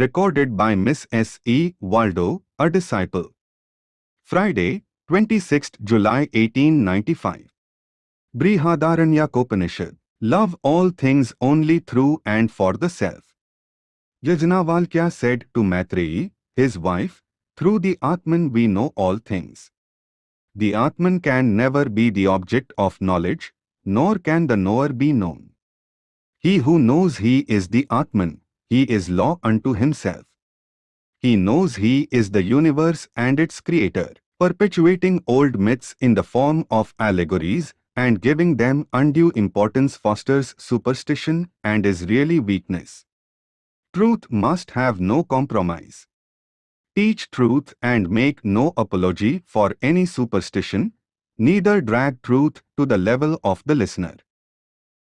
Recorded by Miss S. E. Waldo, a disciple. Friday, 26th July 1895. Brihadaranyaka Upanishad. Love all things only through and for the self. Yajnavalkya said to Maitreyi, his wife, Through the Atman we know all things. The Atman can never be the object of knowledge, nor can the knower be known. He who knows he is the Atman, he is law unto himself. He knows he is the universe and its creator, perpetuating old myths in the form of allegories and giving them undue importance fosters superstition and is really weakness. Truth must have no compromise. Teach truth and make no apology for any superstition, neither drag truth to the level of the listener.